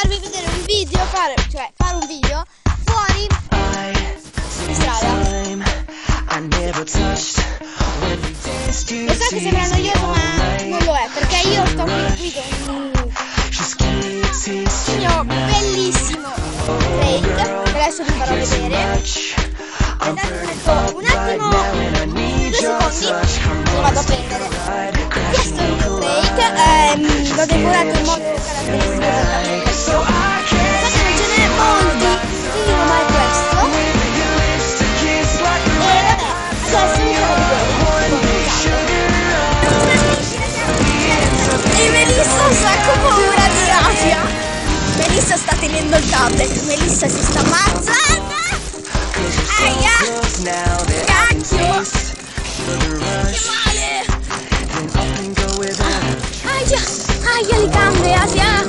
farvi vedere un video, fare, cioè fare un video fuori. Di strada. Lo so che sembra noioso ma non lo è perché io sto qui con un segno bellissimo break adesso vi farò vedere. Adesso un attimo, due secondi, lo vado a prendere. Questo è il mio break, ehm, l'ho decorato in modo caratteristico teniendo el tablet. Melissa se está matando. Ay, ya. Ya, yo. Vale. Ay, ya. Ay, ya le cambio. Ya, ya.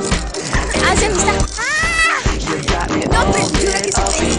Ay, ya me está. Ah. No, pero yo que se te...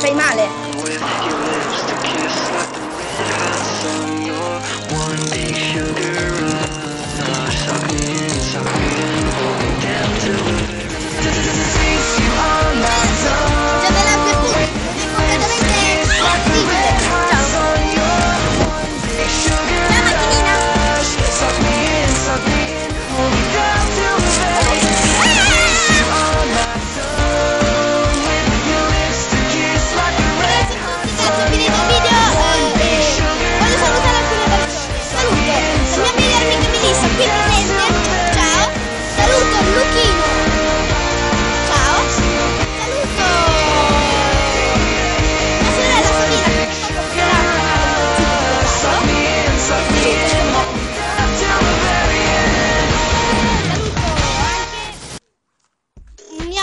fai male.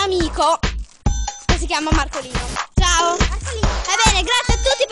Amico che si chiama Marcolino. Ciao. Ebbene, grazie a tutti